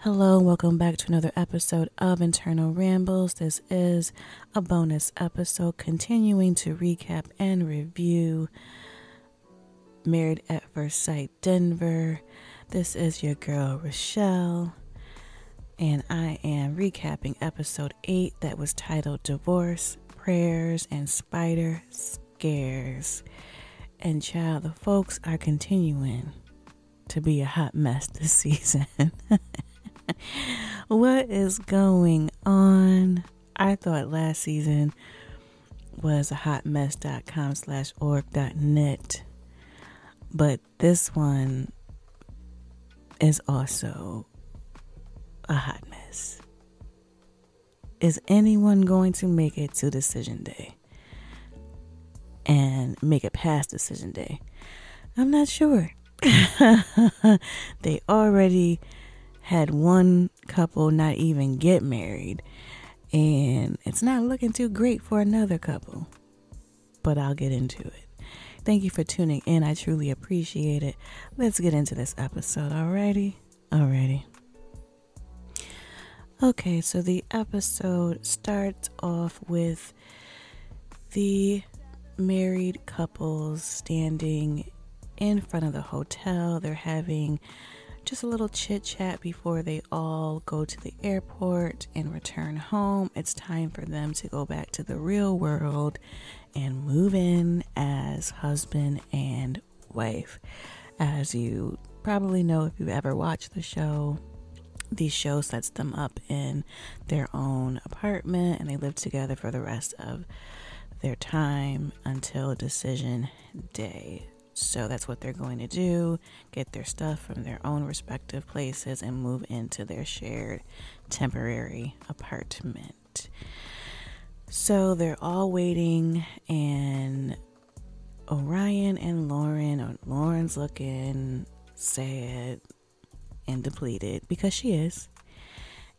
Hello, and welcome back to another episode of Internal Rambles. This is a bonus episode continuing to recap and review Married at First Sight Denver. This is your girl Rochelle, and I am recapping episode 8 that was titled Divorce, Prayers, and Spider Scares. And child, the folks are continuing to be a hot mess this season. What is going on? I thought last season was a hot hotmess.com slash org.net, but this one is also a hot mess. Is anyone going to make it to decision day and make it past decision day? I'm not sure. they already had one couple not even get married, and it's not looking too great for another couple. But I'll get into it. Thank you for tuning in. I truly appreciate it. Let's get into this episode. Alrighty? Alrighty. Okay, so the episode starts off with the married couples standing in front of the hotel. They're having just a little chit chat before they all go to the airport and return home. It's time for them to go back to the real world and move in as husband and wife. As you probably know if you've ever watched the show, the show sets them up in their own apartment and they live together for the rest of their time until decision day. So that's what they're going to do get their stuff from their own respective places and move into their shared temporary apartment. So they're all waiting, and Orion and Lauren, or Lauren's looking sad and depleted because she is.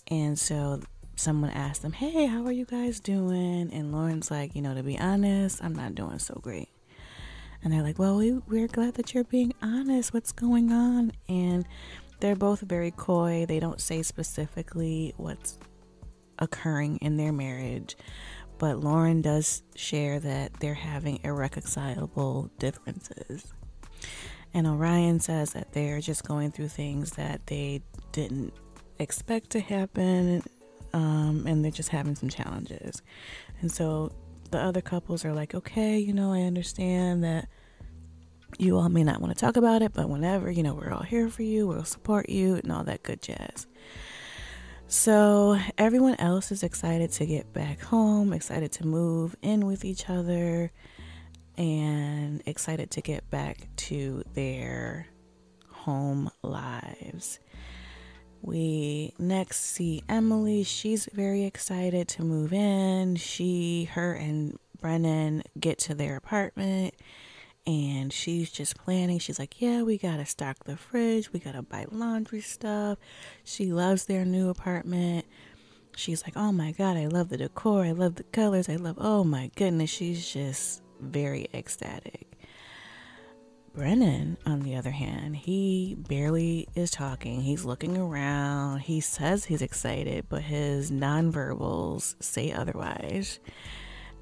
And so someone asked them, Hey, how are you guys doing? And Lauren's like, You know, to be honest, I'm not doing so great. And they're like, Well, we, we're glad that you're being honest. What's going on? And they're both very coy. They don't say specifically what's occurring in their marriage. But Lauren does share that they're having irreconcilable differences. And Orion says that they're just going through things that they didn't expect to happen um, and they're just having some challenges. And so the other couples are like, okay, you know, I understand that you all may not want to talk about it, but whenever, you know, we're all here for you, we'll support you, and all that good jazz. So, everyone else is excited to get back home, excited to move in with each other, and excited to get back to their home lives. We next see Emily. She's very excited to move in. She, her, and Brennan get to their apartment and she's just planning. She's like, Yeah, we gotta stock the fridge. We gotta buy laundry stuff. She loves their new apartment. She's like, Oh my God, I love the decor. I love the colors. I love, oh my goodness. She's just very ecstatic. Brennan, on the other hand, he barely is talking. He's looking around. He says he's excited, but his nonverbals say otherwise.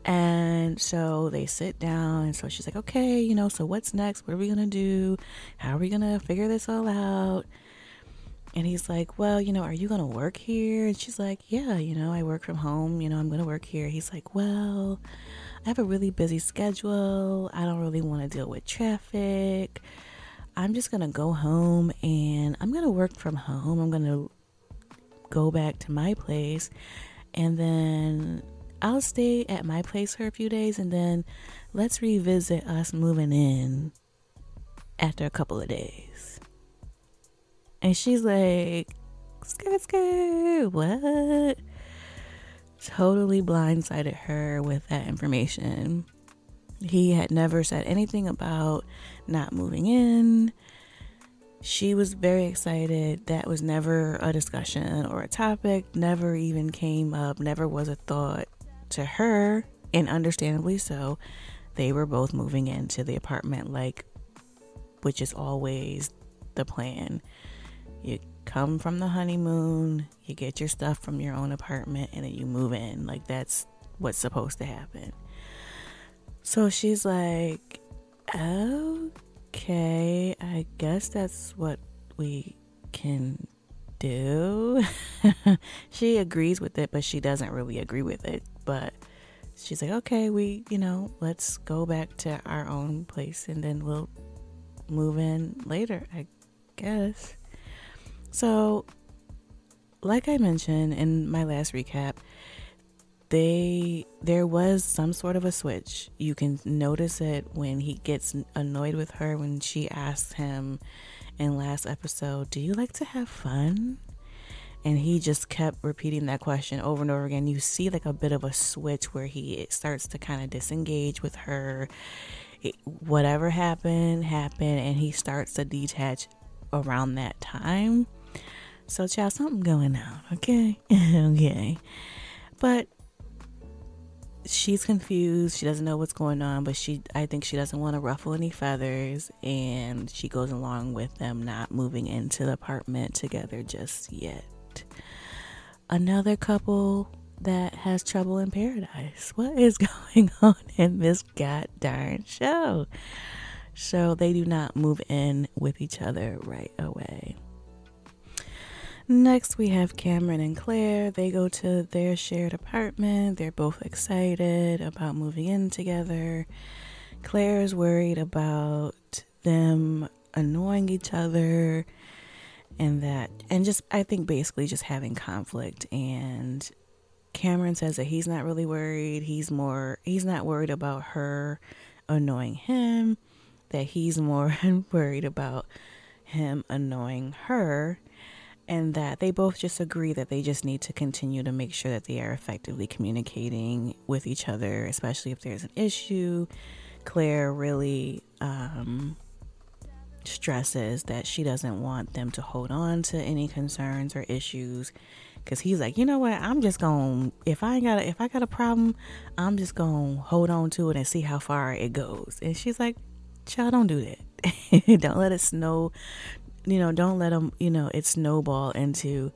And so they sit down, and so she's like, okay, you know, so what's next? What are we gonna do? How are we gonna figure this all out? And he's like, well, you know, are you gonna work here? And she's like, yeah, you know, I work from home, you know, I'm gonna work here. He's like, well, I have a really busy schedule. I don't really want to deal with traffic. I'm just going to go home and I'm going to work from home. I'm going to go back to my place and then I'll stay at my place for a few days and then let's revisit us moving in after a couple of days. And she's like, skirt, skirt, what? Totally blindsided her with that information. He had never said anything about not moving in. She was very excited. That was never a discussion or a topic, never even came up, never was a thought to her, and understandably so. They were both moving into the apartment, like, which is always the plan. You come from the honeymoon, you get your stuff from your own apartment, and then you move in. Like, that's what's supposed to happen. So she's like, okay, I guess that's what we can do. she agrees with it, but she doesn't really agree with it. But she's like, okay, we, you know, let's go back to our own place and then we'll move in later, I guess. So, like I mentioned in my last recap, they there was some sort of a switch. You can notice it when he gets annoyed with her when she asks him in last episode, "Do you like to have fun?" And he just kept repeating that question over and over again. You see like a bit of a switch where he starts to kind of disengage with her. It, whatever happened, happened, and he starts to detach around that time. So, child, something going on, okay? okay. But she's confused. She doesn't know what's going on, but she I think she doesn't want to ruffle any feathers and she goes along with them not moving into the apartment together just yet. Another couple that has trouble in paradise. What is going on in this god darn show? So they do not move in with each other right away. Next, we have Cameron and Claire. They go to their shared apartment. They're both excited about moving in together. Claire is worried about them annoying each other and that, and just, I think basically just having conflict. And Cameron says that he's not really worried. He's more, he's not worried about her annoying him, that he's more worried about him annoying her and that they both just agree that they just need to continue to make sure that they are effectively communicating with each other, especially if there's an issue. Claire really um, stresses that she doesn't want them to hold on to any concerns or issues because he's like you know what? I'm just gonna if i got if i got a problem i'm just gonna hold on to it and see how far it goes. And she's like child don't do that. Don't let it snow you know, don't let them, you know, it snowball into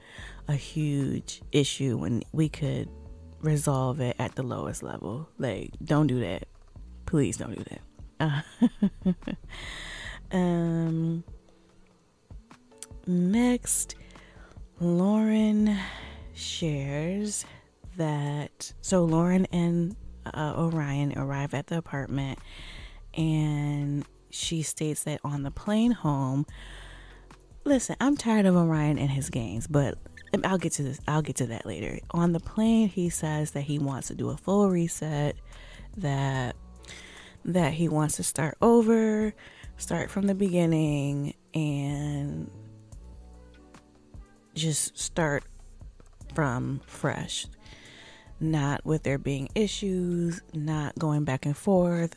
a huge issue when we could resolve it at the lowest level. Like, don't do that. Please don't do that. Um, next, Lauren shares that so Lauren and uh, Orion arrive at the apartment and she states that on the plane home, Listen, I'm tired of Orion and his games, but I'll get to this. I'll get to that later. On the plane, he says that he wants to do a full reset, that that he wants to start over, start from the beginning, and just start from fresh. Not with there being issues, not going back and forth,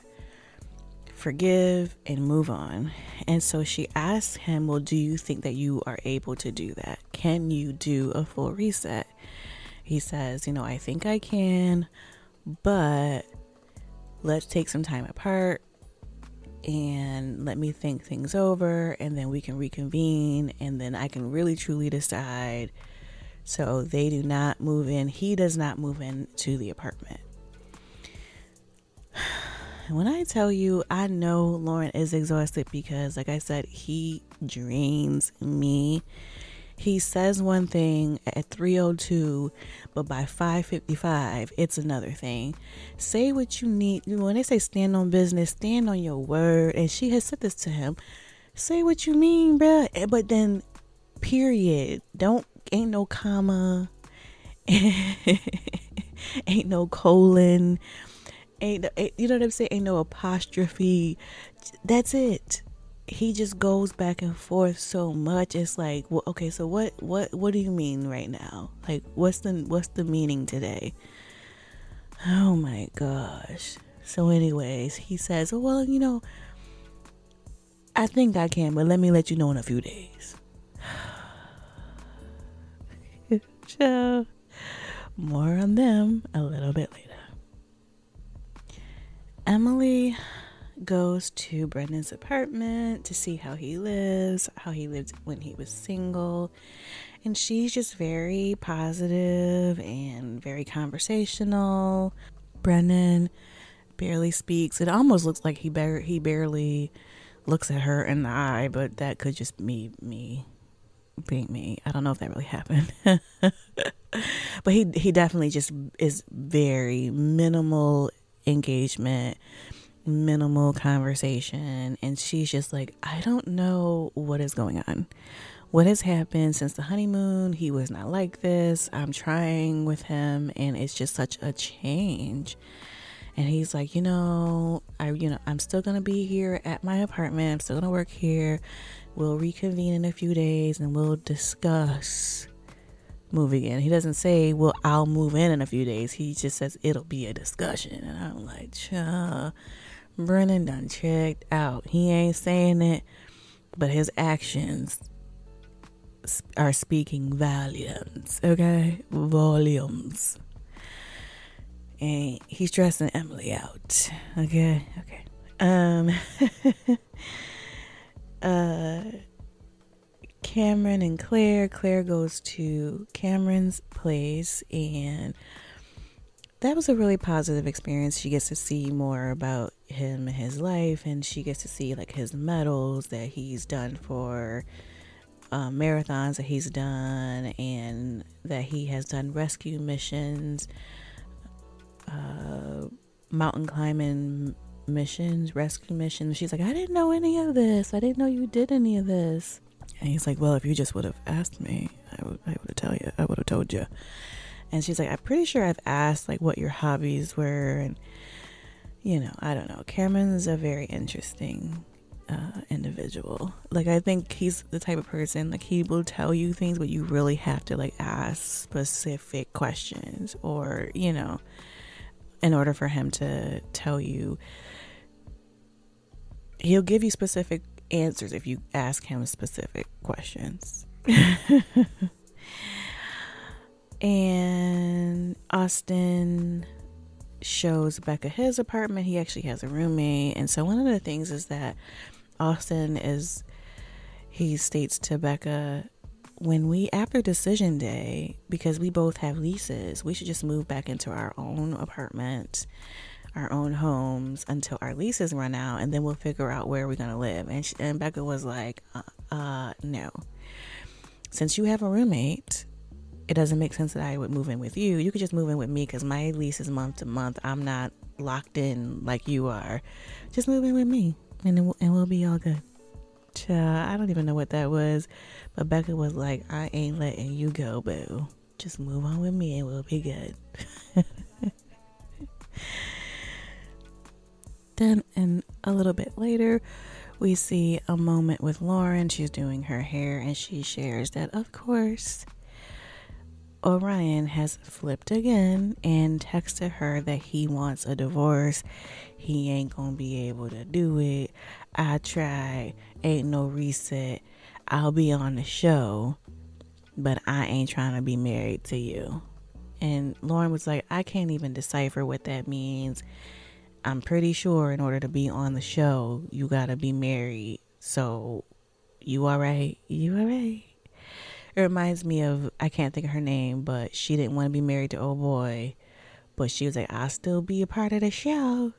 forgive and move on. And so she asked him, Well, do you think that you are able to do that? Can you do a full reset? He says, You know, I think I can, but let's take some time apart and let me think things over and then we can reconvene and then I can really truly decide. So they do not move in. He does not move in to the apartment when I tell you, I know Lauren is exhausted because, like I said, he drains me. He says one thing at 302, but by 555, it's another thing. Say what you need. When they say stand on business, stand on your word. And she has said this to him. Say what you mean, bruh. Eh, but then, period. Don't, ain't no comma. ain't no colon ain't, ain't eh, you know what I'm saying? Ain't no apostrophe. That's it. He just goes back and forth so much. It's like, well, okay, so what, what, what do you mean right now? Like, what's the, what's the meaning today? Oh my gosh. So, anyways, he says, well, you know, I think I can, but let me let you know in a few days. so, more on them a little bit later. Emily goes to Brennan's apartment to see how he lives, how he lived when he was single. And she's just very positive and very conversational. Brennan barely speaks. It almost looks like he bar- he barely looks at her in the eye, but that could just be me being me. I don't know if that really happened. but he he definitely just is very minimal engagement, minimal conversation, and she's just like, I don't know what is going on. What has happened since the honeymoon? He was not like this. I'm trying with him and it's just such a change. And he's like, you know, I you know, I'm still to be here at my apartment. I'm still to work here. We'll reconvene in a few days and we'll discuss moving in. He doesn't say, well, I'll move in in a few days. He just says it'll be a discussion. And I'm like, Cha, Brennan done checked out. He ain't saying it, but his actions are speaking volumes, okay? Volumes. And he's stressing Emily out, okay? Okay. Um, uh, Cameron and Claire. Claire goes to Cameron's place, and that was a really positive experience. She gets to see more about him and his life, and she gets to see like his medals that he's done for uh, marathons that he's done, and that he has done rescue missions, uh, mountain climbing missions, rescue missions. She's like, I didn't know any of this. I didn't know you did any of this. And he's like, Well, if you just would have asked me, I would I would have tell you. I would have told you. And she's like, I'm pretty sure I've asked like what your hobbies were, and you know, I don't know. Cameron's a very interesting uh, individual. Like I think he's the type of person like he will tell you things, but you really have to like ask specific questions, or you know, in order for him to tell you. He'll give you specific answers if you ask him specific questions. and Austin shows Becca his apartment. He actually has a roommate. And so one of the things is that Austin is he states to Becca when we after decision day because we both have leases, we should just move back into our own apartment our own homes until our leases run out, and then we'll figure out where we're gonna live. And, she, and Becca was like, uh, uh, no. Since you have a roommate, it doesn't make sense that I would move in with you. You could just move in with me because my lease is month to month. I'm not locked in like you are. Just move in with me, and and we'll be all good. I don't even know what that was, but Becca was like, I ain't letting you go, boo. Just move on with me and we'll be good. Then, and a little bit later, we see a moment with Lauren. She's doing her hair and she shares that, of course, Orion has flipped again and texted her that he wants a divorce. He ain't gonna be able to do it. I tried, ain't no reset. I'll be on the show, but I ain't trying to be married to you. And Lauren was like, I can't even decipher what that means. I'm pretty sure in order to be on the show, you gotta be married. So, you alright? You alright? It reminds me of I can't think of her name, but she didn't want to be married to old boy, but she was like, "I'll still be a part of the show.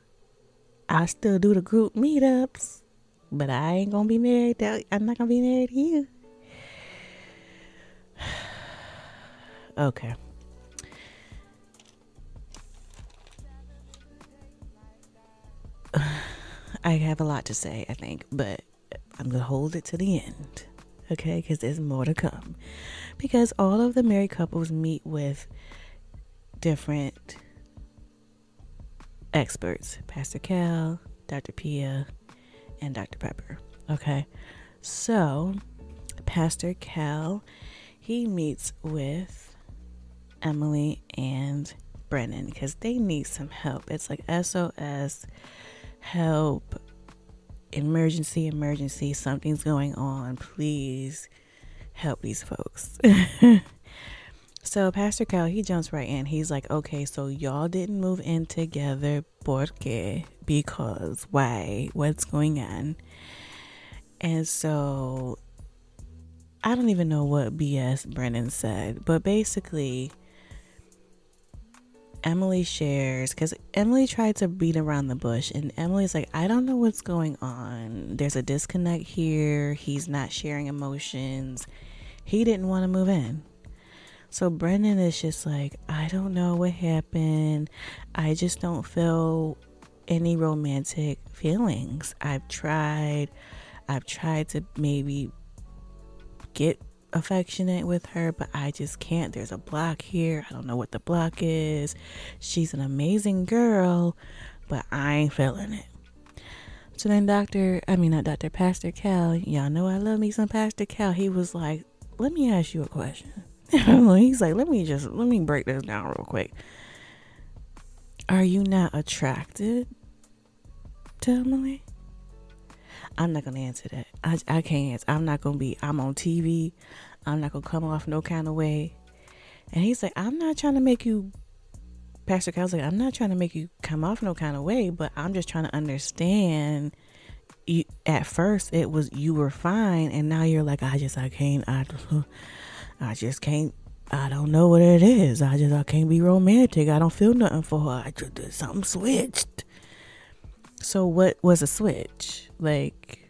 I'll still do the group meetups, but I ain't gonna be married. To, I'm not gonna be married to you." okay. I have a lot to say, I think, but I'm going to hold it to the end, okay? Because there's more to come. Because all of the married couples meet with different experts Pastor Cal, Dr. Pia, and Dr. Pepper, okay? So, Pastor Cal, he meets with Emily and Brennan because they need some help. It's like SOS help, emergency, emergency, something's going on. Please help these folks. So Pastor Cal, he jumps right in. He's like, okay, so y'all didn't move in together. Porque? Because why? What's going on? And so I don't even know what BS Brennan said, but basically, Emily shares because Emily tried to beat around the bush, and Emily's like, I don't know what's going on. There's a disconnect here. He's not sharing emotions. He didn't want to move in. So Brennan is just like, I don't know what happened. I just don't feel any romantic feelings. I've tried. I've tried to maybe get affectionate with her, but I just can't. There's a block here. I don't know what the block is. She's an amazing girl, but I ain't feeling it. So then Dr. I mean not Dr. Pastor Cal, y'all know I love me some Pastor Cal. He was like, Let me ask you a question. He's like, Let me just let me break this down real quick. Are you not attracted to Emily? I'm not gonna answer that. I, I can't. I'm not gonna be. I'm on TV. I'm not gonna come off no kind of way. And he's like, I'm not trying to make you. Pastor Cal's like, I'm not trying to make you come off no kind of way, but I'm just trying to understand. You at first it was you were fine, and now you're like, I just I can't. I I just can't. I don't know what it is. I just I can't be romantic. I don't feel nothing for her. I just something switched. So what was a switch? Like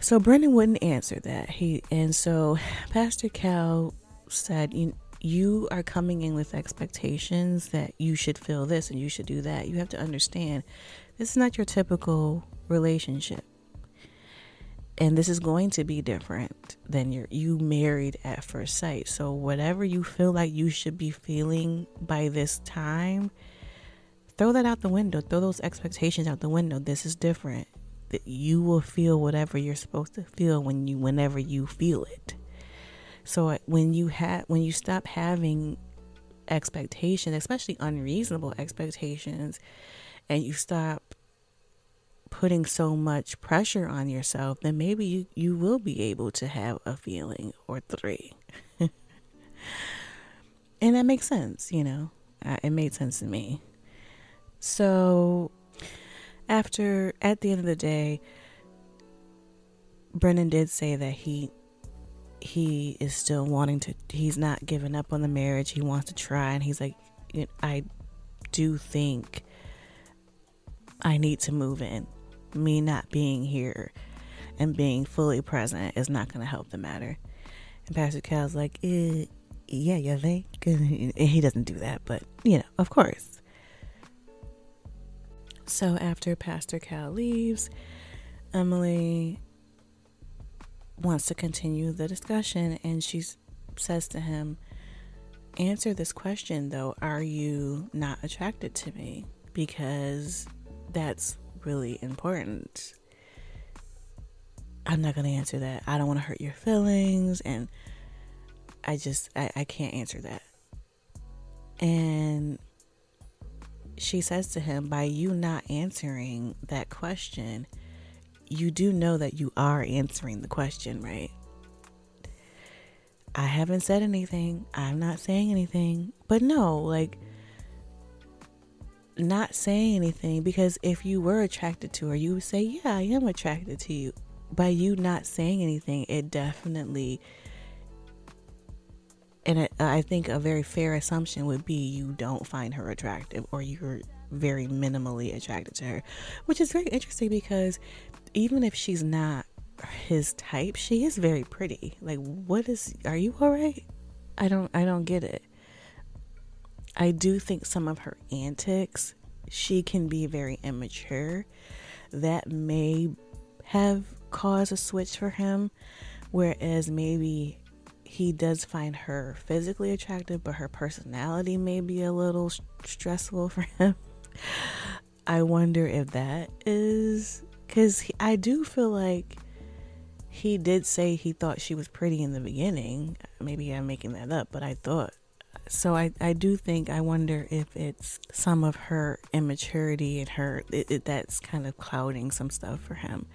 so Brennan wouldn't answer that. He and so Pastor Cal said, you, you are coming in with expectations that you should feel this and you should do that. You have to understand this is not your typical relationship. And this is going to be different than your you married at first sight. So whatever you feel like you should be feeling by this time, throw that out the window. Throw those expectations out the window. This is different that you will feel whatever you're supposed to feel when you whenever you feel it. So uh, when you have when you stop having expectations, especially unreasonable expectations, and you stop putting so much pressure on yourself, then maybe you, you will be able to have a feeling or three. and that makes sense, you know. Uh, it made sense to me. So after at the end of the day, Brennan did say that he he is still wanting to he's not giving up on the marriage. He wants to try and he's like I do think I need to move in. Me not being here and being fully present is not going to help the matter. And Pastor Cal's like, eh, yeah, yeah, they. He doesn't do that, but you know, of course. So after Pastor Cal leaves, Emily wants to continue the discussion and she says to him, Answer this question though Are you not attracted to me? Because that's really important. I'm not going to answer that. I don't want to hurt your feelings. And I just, I, I can't answer that. And she says to him, by you not answering that question, you do know that you are answering the question, right? I haven't said anything. I'm not saying anything. But no, like, not saying anything because if you were attracted to her, you would say, Yeah, I am attracted to you. By you not saying anything, it definitely and I think a very fair assumption would be you don't find her attractive or you're very minimally attracted to her, which is very interesting because even if she's not his type, she is very pretty. Like, what is? Are you alright? I don't. I don't get it. I do think some of her antics, she can be very immature. That may have caused a switch for him, whereas maybe he does find her physically attractive, but her personality may be a little stressful for him. I wonder if that is because I do feel like he did say he thought she was pretty in the beginning. Maybe I'm making that up, but I thought so. I, I do think I wonder if it's some of her immaturity and her it, it, that's kind of clouding some stuff for him.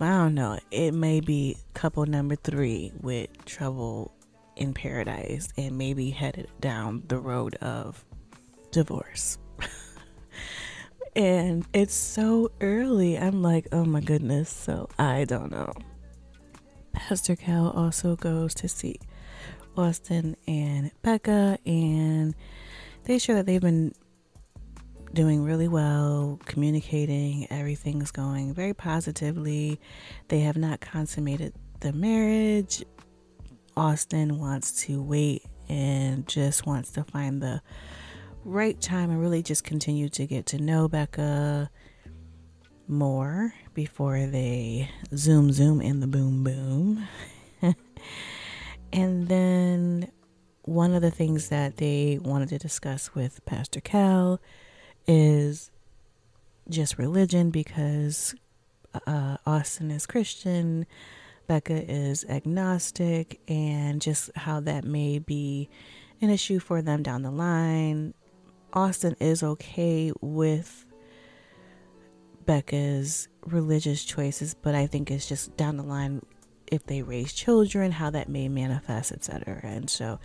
I don't know. It may be couple number three with trouble in paradise and maybe headed down the road of divorce. and it's so early. I'm like, oh my goodness. So I don't know. Pastor Cal also goes to see Austin and Becca, and they share that they've been doing really well, communicating, everything's going very positively. They have not consummated the marriage. Austin wants to wait and just wants to find the right time and really just continue to get to know Becca more before they zoom zoom in the boom boom. and then one of the things that they wanted to discuss with Pastor Cal is just religion because uh, Austin is Christian, Becca is agnostic, and just how that may be an issue for them down the line. Austin is okay with Becca's religious choices, but I think it's just down the line if they raise children, how that may manifest, etc. And so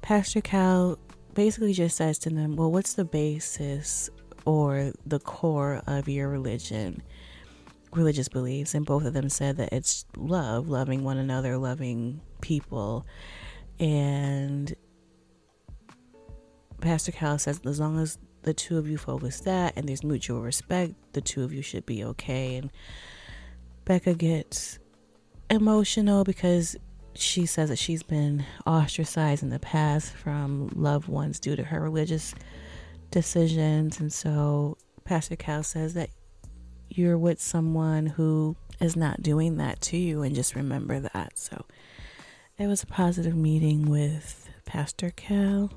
Pastor Cal basically just says to them, Well, what's the basis or the core of your religion, religious beliefs? And both of them said that it's love, loving one another, loving people. And Pastor Cal says, as long as the two of you focus that and there's mutual respect, the two of you should be okay. And Becca gets emotional because she says that she's been ostracized in the past from loved ones due to her religious decisions. And so Pastor Cal says that you're with someone who is not doing that to you, and just remember that. So it was a positive meeting with Pastor Cal.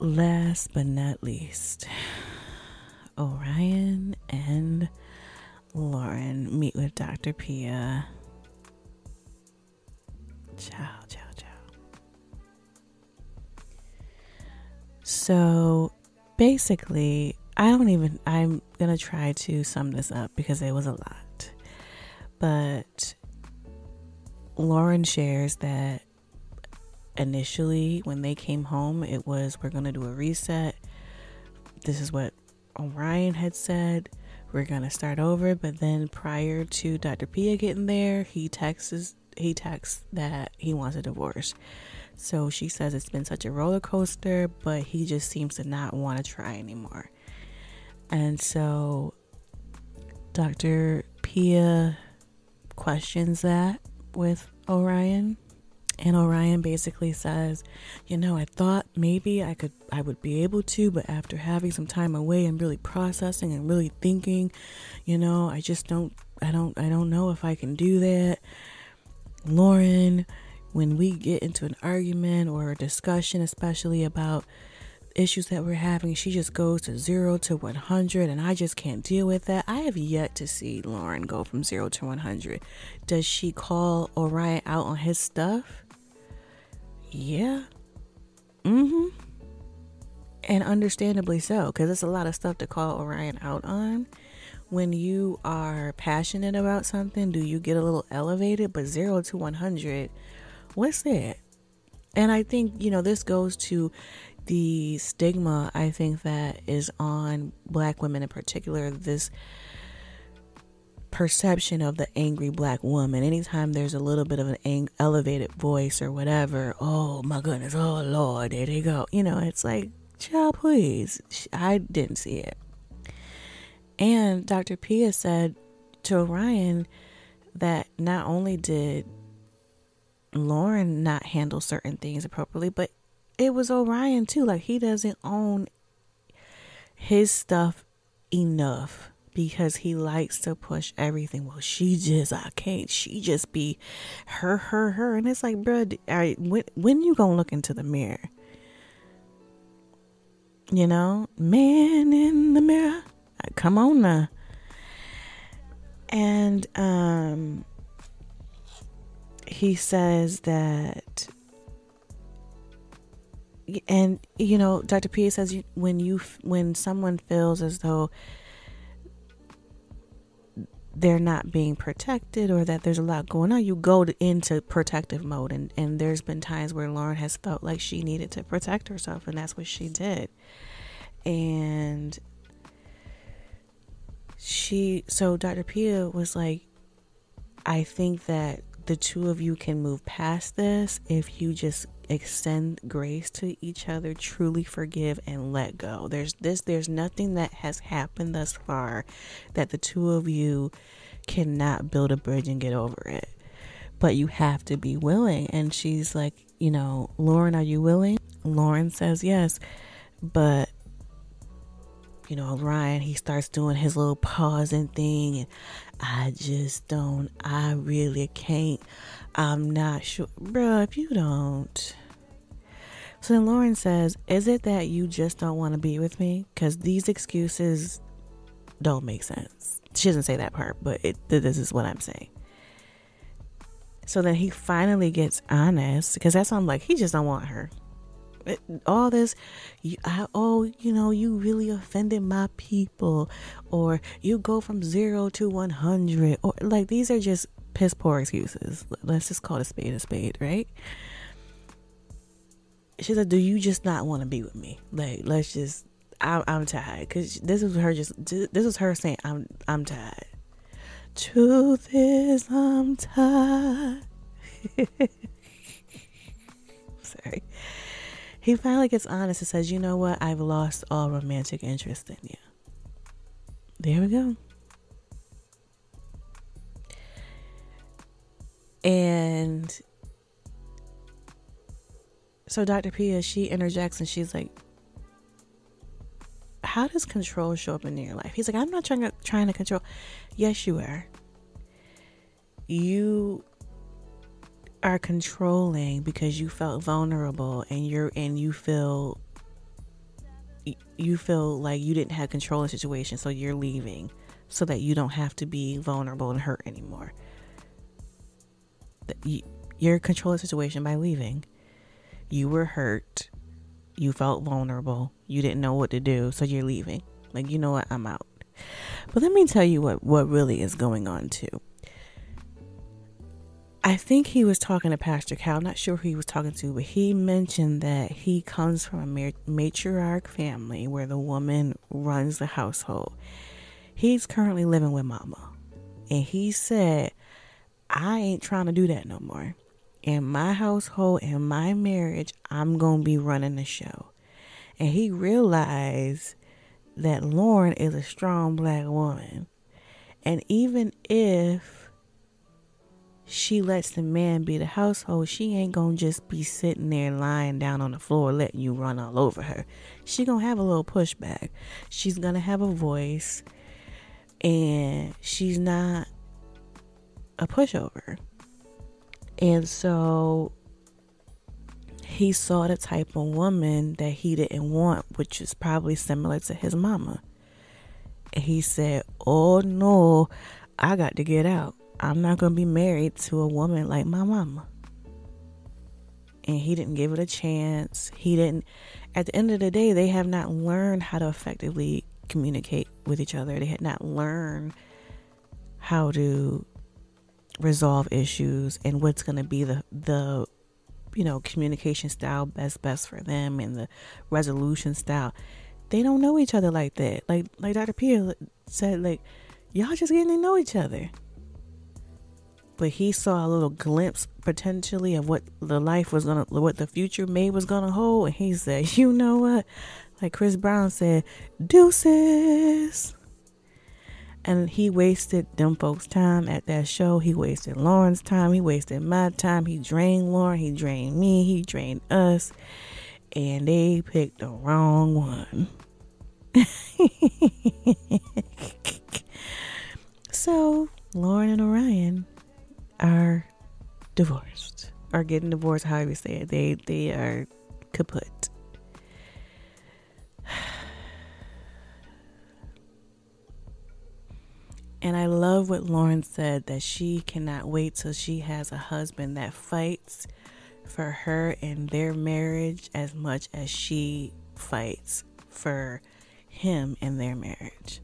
Last but not least, Orion and Lauren meet with Dr. Pia Ciao, ciao, ciao. So basically, I don't even, I'm going to try to sum this up because it was a lot. But Lauren shares that initially, when they came home, it was we're going to do a reset. This is what Orion had said. We're going to start over. But then prior to Dr. Pia getting there, he texts he texts that he wants a divorce. So she says it's been such a roller coaster, but he just seems to not want to try anymore. And so Dr. Pia questions that with Orion. And Orion basically says, "You know, I thought maybe I could I would be able to, but after having some time away and really processing and really thinking, you know, I just don't I don't I don't know if I can do that. Lauren, when we get into an argument or a discussion, especially about issues that we're having, she just goes to zero to 100, and I just can't deal with that. I have yet to see Lauren go from zero to 100. Does she call Orion out on his stuff? Yeah. Mm hmm. And understandably so, because it's a lot of stuff to call Orion out on when you are passionate about something, do you get a little elevated? But zero to 100, what's that? And I think, you know, this goes to the stigma I think that is on black women in particular. This perception of the angry black woman. Anytime there's a little bit of an ang- elevated voice or whatever, oh my goodness, oh Lord, there they go. You know, it's like, child, please. I didn't see it. And Dr. Pia said to Orion that not only did Lauren not handle certain things appropriately, but it was Orion too. Like he doesn't own his stuff enough because he likes to push everything. Well, she just I can't. She just be her, her, her, and it's like, bro, when when you gonna look into the mirror? You know, man in the mirror. Come on now. And um, he says that, and you know, Dr. Pia says when you when someone feels as though they're not being protected or that there's a lot going on, you go to, into protective mode. And, and there's been times where Lauren has felt like she needed to protect herself, and that's what she did. And she, so Dr. Pia was like, I think that the two of you can move past this if you just extend grace to each other, truly forgive and let go. There's this there's nothing that has happened thus far that the two of you cannot build a bridge and get over it. But you have to be willing. And she's like, you know, Lauren, are you willing? Lauren says yes. But you know, Ryan, he starts doing his little pausing thing, and I just don't, I really can't, I'm not sure. Bro, if you don't. So then Lauren says, Is it that you just don't want to be with me? Because these excuses don't make sense. She doesn't say that part, but it, this is what I'm saying. So then he finally gets honest because that's I'm like, he just don't want her all this you, I, oh you know you really offended my people or you go from 0 to 100 or like these are just piss poor excuses. Let's just call it a spade a spade right? She said do you just not want to be with me? Like let's just I, i'm tired because this is her just this was her saying i'm i'm tired. Truth is i'm tired. Sorry he finally gets honest and says, You know what? I've lost all romantic interest in you. There we go. And so Dr. Pia, she interjects and she's like, How does control show up in your life? He's like, I'm not trying to trying to control. Yes, you are. You are controlling because you felt vulnerable and you're and you feel you feel like you didn't have control of the situation so you're leaving so that you don't have to be vulnerable and hurt anymore. You're controlling the situation by leaving. You were hurt. You felt vulnerable. You didn't know what to do so you're leaving. Like you know what? I'm out. But let me tell you what what really is going on too I think he was talking to Pastor Cal. I'm not sure who he was talking to, but he mentioned that he comes from a matriarch family where the woman runs the household. He's currently living with mama. And he said, I ain't trying to do that no more. In my household, in my marriage, I'm going to be running the show. And he realized that Lauren is a strong black woman. And even if she lets the man be the household, she ain't gonna just be sitting there lying down on the floor letting you run all over her. She gonna have a little pushback. She's gonna have a voice and she's not a pushover. And so he saw the type of woman that he didn't want, which is probably similar to his mama. And he said, Oh no, I got to get out. I'm not going to be married to a woman like my mama. And he didn't give it a chance. He didn't, at the end of the day, they have not learned how to effectively communicate with each other. They had not learned how to resolve issues and what's going to be the, the, you know, communication style best best for them and the resolution style. They don't know each other like that. Like like Dr. Pia said, like y'all just getting to know each other but he saw a little glimpse potentially of what the life was gonna what the future may was gonna hold. And he said you know what? Like chris brown said deuces. And he wasted them folks time at that show. He wasted lauren's time. He wasted my time. He drained lauren. He drained me. He drained us. And they picked the wrong one. So lauren and orion are divorced are getting divorced however you say it. They they are kaput. And i love what lauren said that she cannot wait till she has a husband that fights for her and their marriage as much as she fights for him and their marriage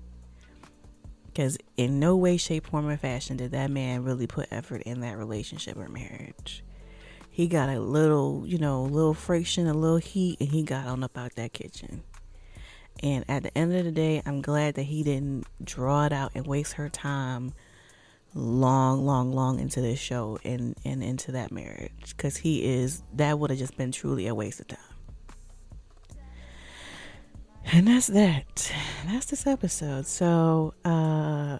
Because in no way, shape, form, or fashion did that man really put effort in that relationship or marriage. He got a little, you know, a little friction, a little heat, and he got on up out that kitchen. And at the end of the day, I'm glad that he didn't draw it out and waste her time long, long, long into this show and, and into that marriage. Because he is, that would have just been truly a waste of time. And that's that. That's this episode. So, uh,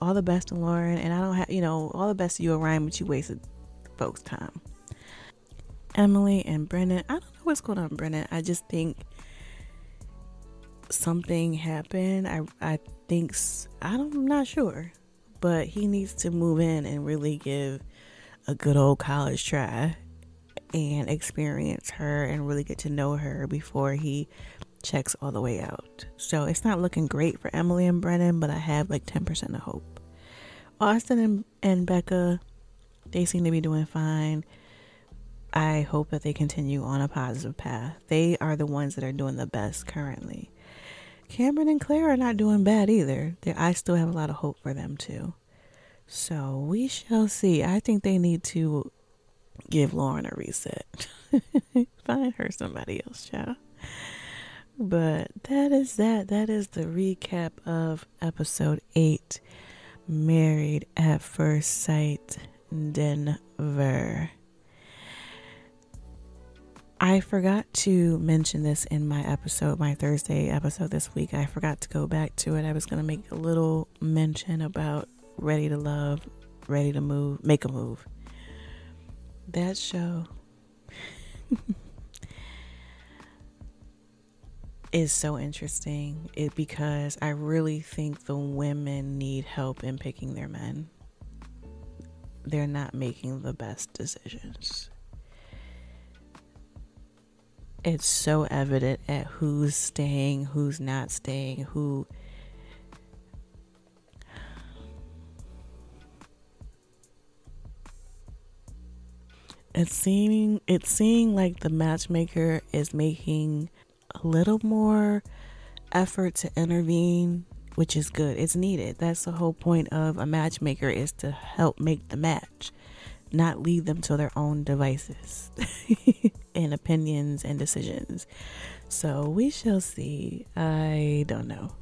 all the best to Lauren. And I don't have, you know, all the best to you, Orion, but you wasted folks' time. Emily and Brennan. I don't know what's going on, Brennan. I just think something happened. I I think I don't, I'm not sure, but he needs to move in and really give a good old college try and experience her and really get to know her before he checks all the way out. So it's not looking great for Emily and Brennan, but I have like 10% of hope. Austin and, and Becca, they seem to be doing fine. I hope that they continue on a positive path. They are the ones that are doing the best currently. Cameron and Claire are not doing bad either. They, I still have a lot of hope for them too. So we shall see. I think they need to give Lauren a reset. Find her somebody else, child. But that is that. That is the recap of episode 8 Married at First Sight Denver. I forgot to mention this in my episode, my Thursday episode this week. I forgot to go back to it. I was going to make a little mention about Ready to Love, Ready to Move, Make a Move. That show. is so interesting it because I really think the women need help in picking their men. They're not making the best decisions. It's so evident at who's staying, who's not staying, who it's seeming it's seeing like the matchmaker is making a little more effort to intervene, which is good. It's needed. That's the whole point of a matchmaker is to help make the match, not leave them to their own devices and opinions and decisions. So we shall see. I don't know.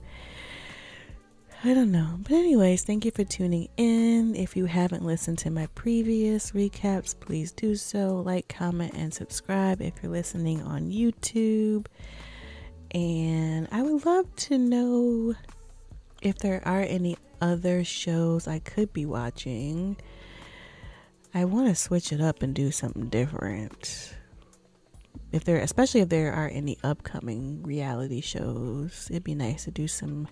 I don't know. But, anyways, thank you for tuning in. If you haven't listened to my previous recaps, please do so. Like, comment, and subscribe if you're listening on YouTube. And I would love to know if there are any other shows I could be watching. I want to switch it up and do something different. If there, especially if there are any upcoming reality shows, it'd be nice to do some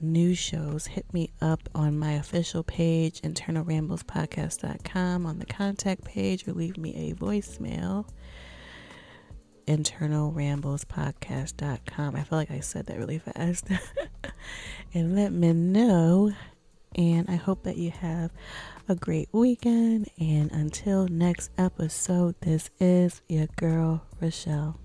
new shows, hit me up on my official page, internalramblespodcast.com, on the contact page, or leave me a voicemail, internalramblespodcast.com. I feel like I said that really fast. and let me know. And I hope that you have a great weekend. And until next episode, this is your girl, Rochelle.